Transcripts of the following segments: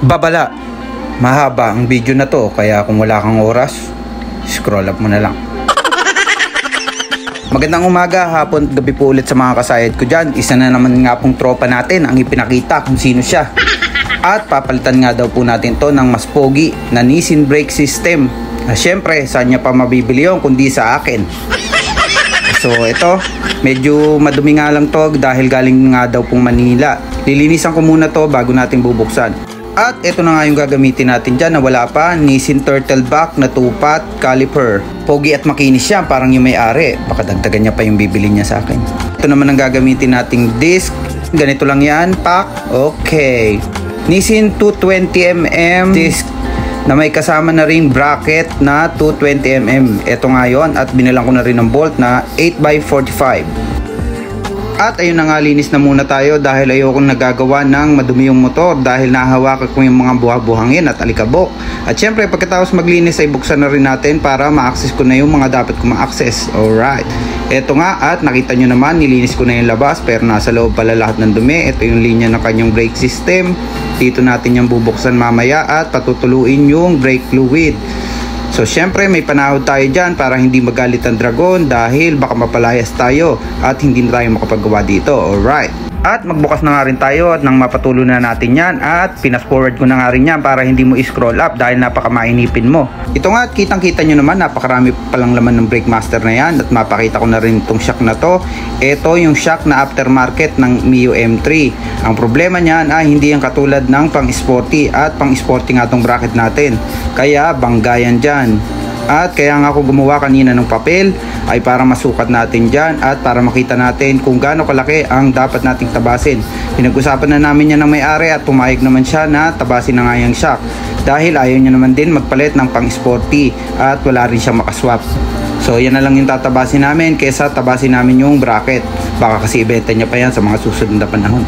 babala. Mahaba ang video na to kaya kung wala kang oras, scroll up mo na lang. Magandang umaga, hapon, gabi po ulit sa mga kasayad ko dyan. Isa na naman nga pong tropa natin ang ipinakita kung sino siya. At papalitan nga daw po natin to ng mas pogi na Nissin brake system. Ah, Siyempre, saan niya pa mabibili yun kundi sa akin. So ito, medyo madumi nga lang to dahil galing nga daw pong Manila. Lilinisan ko muna to bago natin bubuksan. At ito na nga yung gagamitin natin dyan na wala pa, Nissin Turtleback na tupat caliper. Pogi at makinis siya, parang yung may-ari. Baka dagdagan niya pa yung bibili niya sa akin. Ito naman ang gagamitin nating disc. Ganito lang yan, pack. Okay. Nissin 220mm disc na may kasama na ring bracket na 220mm. Ito nga yun at binilang ko na rin ng bolt na 8x45. At ayun na nga linis na muna tayo dahil ayokong nagagawa ng madumi yung motor dahil nahawakan ko yung mga buha-buhangin at alikabok. At syempre pagkatapos maglinis ay buksan na rin natin para ma-access ko na yung mga dapat ko ma-access. Alright. Ito nga at nakita nyo naman nilinis ko na yung labas pero nasa loob pala lahat ng dumi. Ito yung linya ng kanyang brake system. Dito natin yung bubuksan mamaya at patutuluin yung brake fluid. So syempre may panahod tayo dyan para hindi magalit ang dragon dahil baka mapalayas tayo at hindi na tayo makapagawa dito. Alright. At magbukas na nga rin tayo at nang mapatuloy na natin yan at pinas forward ko na nga rin yan para hindi mo i-scroll up dahil napakamainipin mo. Ito nga at kitang kita nyo naman napakarami palang laman ng brake master na yan at mapakita ko na rin itong shock na to. Ito yung shock na aftermarket ng Mio M3. Ang problema niyan ay hindi yung katulad ng pang sporty at pang sporty nga tong bracket natin. Kaya banggayan dyan. At kaya nga ako gumawa kanina ng papel ay para masukat natin dyan at para makita natin kung gaano kalaki ang dapat nating tabasin. Pinag-usapan na namin yan ng may-ari at pumayag naman siya na tabasin na nga yung shock dahil ayaw niya naman din magpalit ng pang sporty at wala rin siyang makaswap. So yan na lang yung tatabasin namin kesa tabasin namin yung bracket. Baka kasi ibenta niya pa yan sa mga susunod na panahon.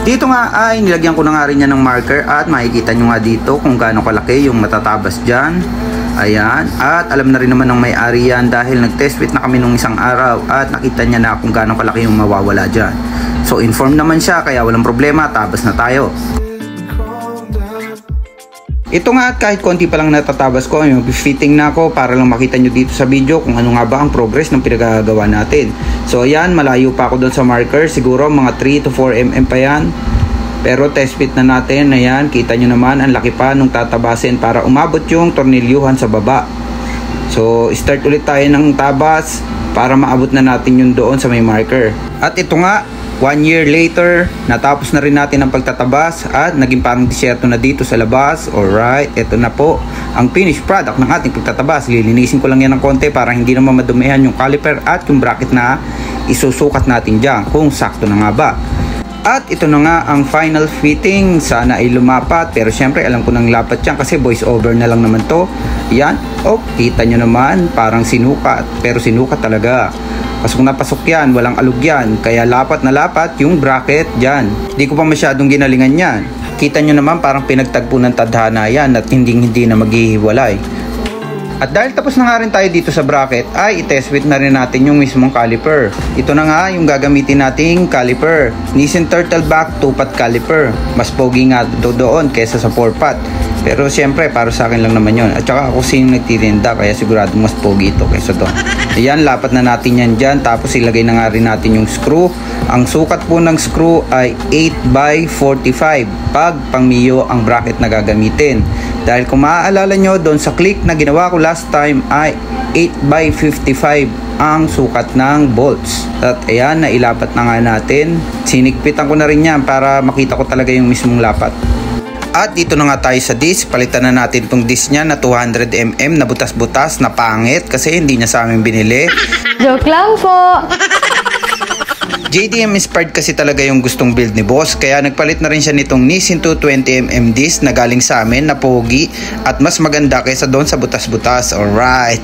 Dito nga ay nilagyan ko na nga rin yan ng marker at makikita nyo nga dito kung gaano kalaki yung matatabas dyan. Ayan. At alam na rin naman ng may-ari yan dahil nag-test fit na kami nung isang araw at nakita niya na kung gaano kalaki yung mawawala dyan. So informed naman siya kaya walang problema, tabas na tayo. Ito nga at kahit konti pa lang natatabas ko, yung fitting na ako para lang makita nyo dito sa video kung ano nga ba ang progress ng pinagagawa natin. So ayan, malayo pa ako doon sa marker, siguro mga 3 to 4 mm pa yan. Pero test fit na natin, ayan, kita nyo naman ang laki pa nung tatabasin para umabot yung tornilyuhan sa baba. So start ulit tayo ng tabas para maabot na natin yung doon sa may marker. At ito nga, One year later, natapos na rin natin ang pagtatabas at naging parang disyerto na dito sa labas. Alright, ito na po ang finished product ng ating pagtatabas. Lilinisin ko lang yan ng konti para hindi naman madumihan yung caliper at yung bracket na isusukat natin dyan kung sakto na nga ba. At ito na nga ang final fitting. Sana ay lumapat. Pero syempre alam ko nang lapat yan kasi voice over na lang naman to. Yan. Oh, kita nyo naman. Parang sinukat. Pero sinukat talaga. Pasok na pasok yan, walang alog yan. Kaya lapat na lapat yung bracket dyan. Di ko pa masyadong ginalingan yan. Kita nyo naman parang pinagtagpo ng tadhana yan at hindi hindi na maghihiwalay. At dahil tapos na nga rin tayo dito sa bracket, ay i-test fit na rin natin yung mismong caliper. Ito na nga yung gagamitin nating caliper. Nissin Turtleback 2-pot caliper. Mas pogi nga do doon kesa sa 4-pot. Pero siyempre, para sa akin lang naman yon At saka ako sinong nagtitinda, kaya sigurado mas pogi ito kaysa doon. Ayan, lapat na natin yan dyan. Tapos ilagay na nga rin natin yung screw. Ang sukat po ng screw ay 8x45 pag pang Mio ang bracket na gagamitin. Dahil kung maaalala nyo, doon sa click na ginawa ko last time ay 8x55 ang sukat ng bolts. At ayan, nailapat na nga natin. Sinigpitan ko na rin yan para makita ko talaga yung mismong lapat. At dito na nga tayo sa disc. Palitan na natin itong disc niya na 200mm na butas-butas na pangit kasi hindi niya sa amin binili. Joke lang po. JDM inspired kasi talaga yung gustong build ni boss kaya nagpalit na rin siya nitong Nissin 220mm disc na galing sa amin na pogi at mas maganda kaysa doon sa butas-butas. Alright.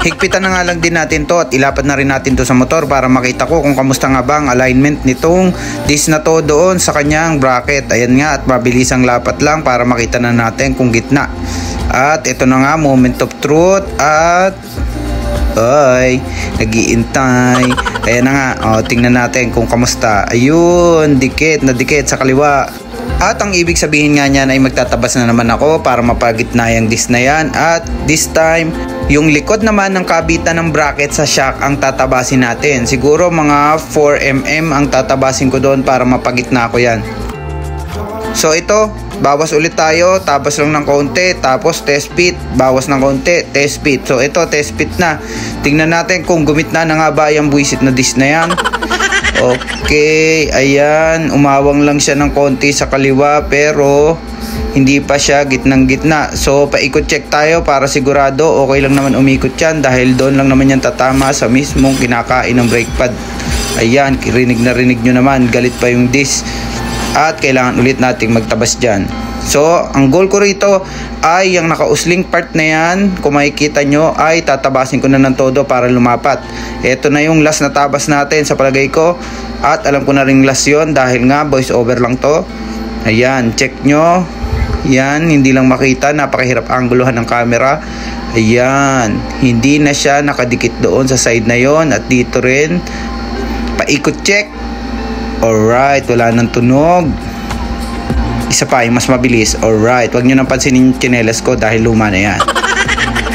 Higpitan na nga lang din natin to at ilapat na rin natin to sa motor para makita ko kung kamusta nga ba ang alignment nitong disc na to doon sa kanyang bracket. Ayan nga at mabilisang lapat lang para makita na natin kung gitna. At ito na nga moment of truth at Ay, nagiintay. Ayan na nga, oh, tingnan natin kung kamusta. Ayun, dikit na dikit sa kaliwa. At ang ibig sabihin nga niyan ay magtatabas na naman ako para mapagitna yung disc na yan. At this time, yung likod naman ng kabitan ng bracket sa shock ang tatabasin natin. Siguro mga 4mm ang tatabasin ko doon para mapagitna ko yan. So ito, bawas ulit tayo, tapos lang ng konti, tapos test fit, bawas ng konti, test fit. So ito, test fit na. Tingnan natin kung gumitna na nga ba yung buwisit na disc na yan. Okay, ayan, umawang lang siya ng konti sa kaliwa pero hindi pa siya gitnang gitna. So paikot check tayo para sigurado okay lang naman umikot yan dahil doon lang naman yan tatama sa mismong kinakain ng brake pad. Ayan, rinig na rinig nyo naman, galit pa yung disc at kailangan ulit nating magtabas dyan. So, ang goal ko rito ay yung nakausling part na yan, kung makikita nyo, ay tatabasin ko na ng todo para lumapat. Ito na yung last na tabas natin sa palagay ko. At alam ko na rin last yun dahil nga voice over lang to. Ayan, check nyo. Yan, hindi lang makita, napakahirap angguluhan ng camera. Ayan, hindi na siya nakadikit doon sa side na yon at dito rin. Paikot check. Alright, wala nang tunog. Isa pa, yung mas mabilis. Alright, wag nyo nang pansinin yung chinelas ko dahil luma na yan.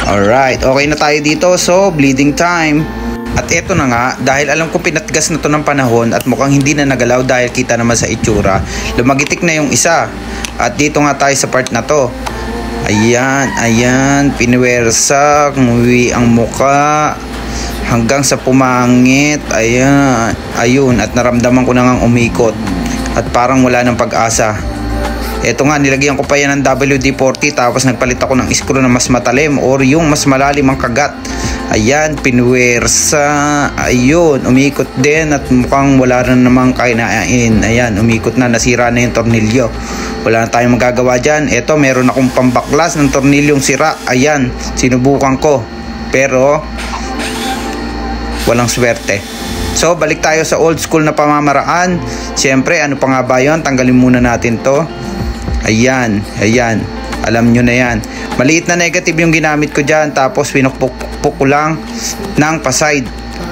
Alright, okay na tayo dito. So, bleeding time. At eto na nga, dahil alam ko pinatgas na to ng panahon at mukhang hindi na nagalaw dahil kita naman sa itsura, lumagitik na yung isa. At dito nga tayo sa part na to. Ayan, ayan, piniwersa, umuwi ang muka, hanggang sa pumangit, ayan, ayun, at naramdaman ko na ngang umikot. At parang wala ng pag-asa. Ito nga, nilagyan ko pa yan ng WD-40 tapos nagpalit ako ng screw na mas matalim or yung mas malalim ang kagat. Ayan, pinwersa. Ayun, umikot din at mukhang wala na namang kainain. Ayan, umikot na, nasira na yung tornilyo. Wala na tayong magagawa dyan. Ito, meron akong pambaklas ng tornilyong sira. Ayan, sinubukan ko. Pero, walang swerte. So, balik tayo sa old school na pamamaraan. Siyempre, ano pa nga ba yun? Tanggalin muna natin to. Ayan, ayan. Alam nyo na yan. Maliit na negative yung ginamit ko dyan. Tapos, pinukpuk ko lang ng paside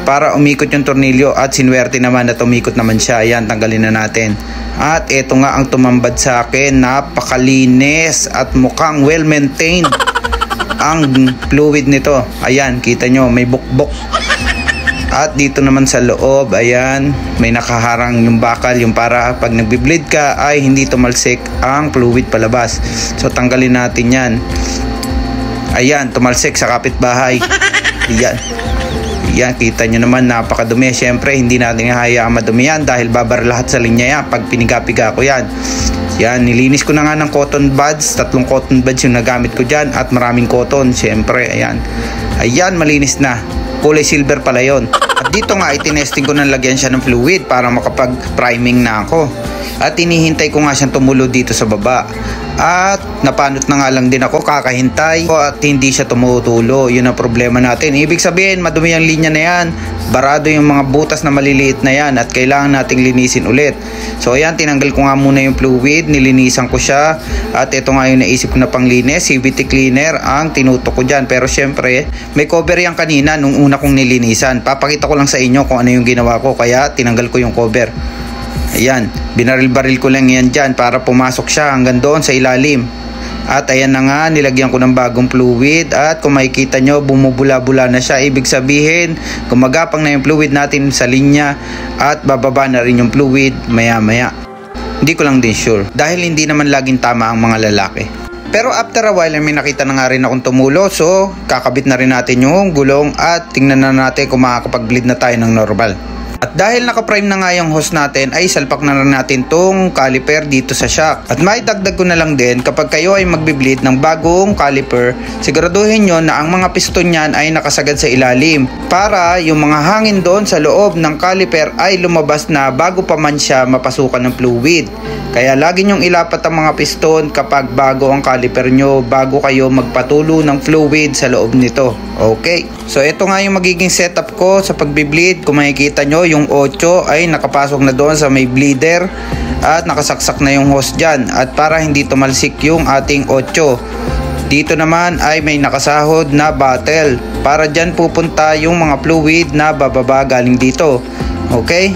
para umikot yung tornilyo at sinwerte naman at umikot naman siya. Ayan, tanggalin na natin. At ito nga ang tumambad sa akin. Napakalinis at mukhang well-maintained ang fluid nito. Ayan, kita nyo, may bukbok. At dito naman sa loob, ayan, may nakaharang yung bakal, yung para pag nagbi-bleed ka ay hindi tumalsik ang fluid palabas. So tanggalin natin yan. Ayan, tumalsik sa kapitbahay. Ayan. Yan, kita nyo naman, napakadumi. Siyempre, hindi natin hahayaang madumi yan dahil babar lahat sa linya yan pag piniga-piga ko yan. Yan, nilinis ko na nga ng cotton buds. Tatlong cotton buds yung nagamit ko dyan at maraming cotton. Siyempre, ayan. Ayan, malinis na. Kulay silver pala yon. At dito nga, itinesting ko na lagyan siya ng fluid para makapag-priming na ako. At inihintay ko nga siyang tumulo dito sa baba. At napanot na nga lang din ako kakahintay ko at hindi siya tumutulo. Yun ang problema natin. Ibig sabihin, madumi ang linya na yan. Barado yung mga butas na maliliit na yan at kailangan nating linisin ulit. So ayan, tinanggal ko nga muna yung fluid, nilinisan ko siya. At ito nga yung naisip ko na panglinis, CVT cleaner ang tinutok ko dyan. Pero syempre, may cover yan kanina nung una kong nilinisan. Papakita ko lang sa inyo kung ano yung ginawa ko kaya tinanggal ko yung cover. Ayan, binaril-baril ko lang yan dyan para pumasok siya hanggang doon sa ilalim. At ayan na nga, nilagyan ko ng bagong fluid at kung makikita nyo, bumubula-bula na siya. Ibig sabihin, gumagapang na yung fluid natin sa linya at bababa na rin yung fluid maya-maya. Hindi ko lang din sure dahil hindi naman laging tama ang mga lalaki. Pero after a while, may nakita na nga rin akong tumulo. So, kakabit na rin natin yung gulong at tingnan na natin kung makakapag-bleed na tayo ng normal. At dahil naka-prime na nga yung hose natin ay salpak na rin natin tong caliper dito sa shock. At may dagdag ko na lang din kapag kayo ay magbe-bleed ng bagong caliper, siguraduhin nyo na ang mga piston niyan ay nakasagad sa ilalim para yung mga hangin doon sa loob ng caliper ay lumabas na bago pa man siya mapasukan ng fluid. Kaya lagi nyong ilapat ang mga piston kapag bago ang caliper nyo bago kayo magpatulo ng fluid sa loob nito. Okay? So ito nga yung magiging setup ko sa pagbe-bleed. Kung makikita nyo, yung 8 ay nakapasok na doon sa may bleeder at nakasaksak na yung hose dyan. At para hindi tumalsik yung ating 8, Dito naman ay may nakasahod na bottle para dyan pupunta yung mga fluid na bababa galing dito. Okay?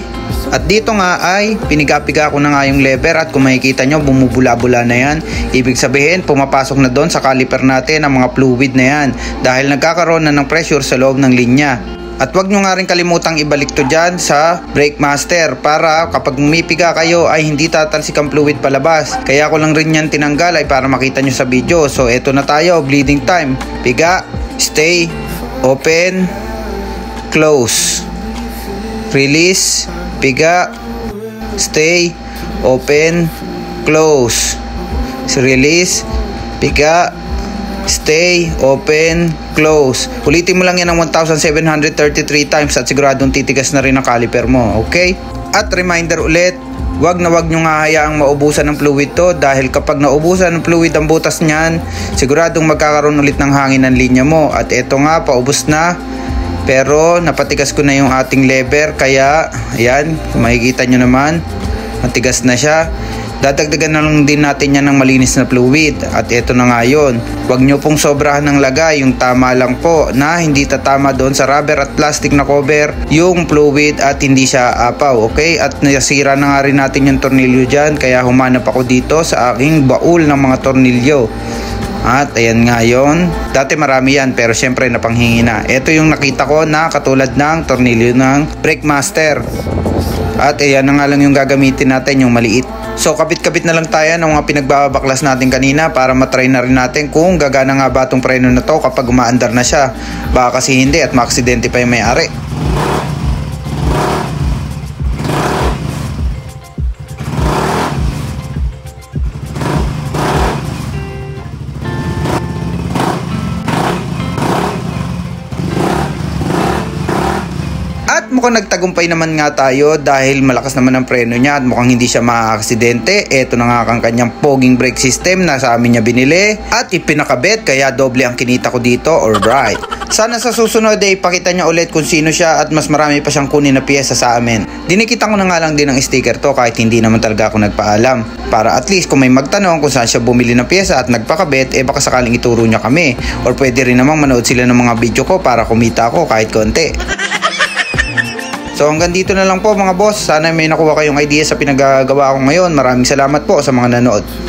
At dito nga ay pinigapiga ko na nga yung lever at kung makikita nyo bumubula-bula na yan. Ibig sabihin pumapasok na doon sa caliper natin ang mga fluid na yan dahil nagkakaroon na ng pressure sa loob ng linya. At wag nyo nga rin kalimutang ibalik to dyan sa brake master para kapag umipiga kayo ay hindi tatalsik ang fluid palabas. Kaya ko lang rin yan tinanggal ay para makita nyo sa video. So eto na tayo, bleeding time. Piga, stay, open, close, release, piga, stay, open, close, release, piga, stay, open, close. Ulitin mo lang yan ng 1,733 times at siguradong titigas na rin ang caliper mo, okay? At reminder ulit, wag na wag nyo nga hayaang maubusan ng fluid to dahil kapag naubusan ng fluid ang butas niyan, siguradong magkakaroon ulit ng hangin ang linya mo. At eto nga, paubos na. Pero napatigas ko na yung ating lever kaya ayan, makikita nyo naman, matigas na siya. Dadagdagan na lang din natin yan ng malinis na fluid at ito na nga yun. Huwag nyo pong sobrahan ng lagay, yung tama lang po na hindi tatama doon sa rubber at plastic na cover yung fluid at hindi siya apaw, okay? At nasira na nga rin natin yung tornilyo dyan kaya humanap ako dito sa aking baul ng mga tornilyo. At ayan nga yun. Dati marami yan pero syempre napanghingi na. Ito yung nakita ko na katulad ng tornilyo ng brake master. At ayan na nga lang yung gagamitin natin yung maliit. So kapit-kapit na lang tayo ng mga pinagbabaklas natin kanina para matry na rin natin kung gagana nga ba itong preno na to kapag umaandar na siya. Baka kasi hindi at maaksidente pa yung may-ari. Mukhang nagtagumpay naman nga tayo dahil malakas naman ang preno niya at mukhang hindi siya maaaksidente. Ito na nga ang kanyang poging brake system na sa amin niya binili at ipinakabit kaya doble ang kinita ko dito alright. Sana sa susunod ay ipakita niya ulit kung sino siya at mas marami pa siyang kunin na piyesa sa amin. Dinikitan ko na nga lang din ang sticker to kahit hindi naman talaga ako nagpaalam. Para at least kung may magtanong kung saan siya bumili ng piyesa at nagpakabit eh baka sakaling ituro niya kami. Or pwede rin namang manood sila ng mga video ko para kumita ako kahit konti. So hanggang dito na lang po mga boss. Sana may nakuha kayong idea sa pinagagawa ko ngayon. Maraming salamat po sa mga nanood.